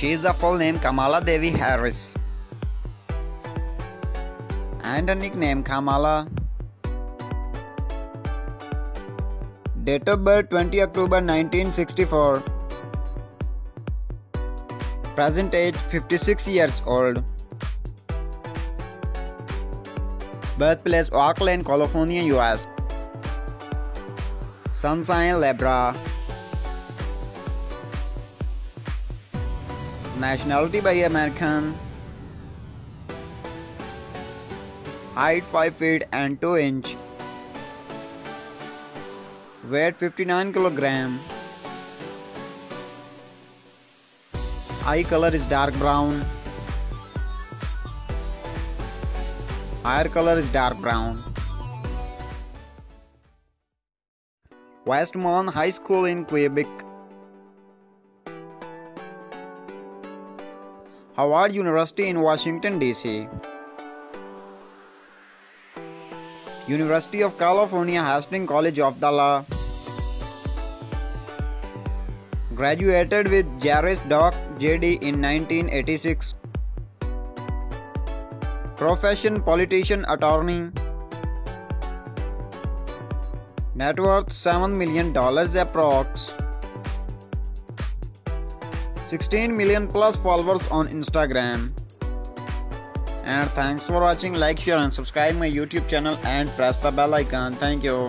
She is a full name Kamala Devi Harris. And her nickname Kamala. Date of birth 20 October 1964. Present age 56 years old. Birthplace Oakland, California, US. Sun sign Libra. Nationality by American. Height 5 feet and 2 inch. Weight 59 kilogram. Eye color is dark brown. Hair color is dark brown. Westmont High School in Quebec. Howard University in Washington, D.C. University of California Hastings College of the Law. Graduated with Juris Doc JD in 1986. Profession politician attorney. Net worth $7 million approx. 16 million plus followers on Instagram. And thanks for watching. Like, share, and subscribe my YouTube channel and press the bell icon. Thank you.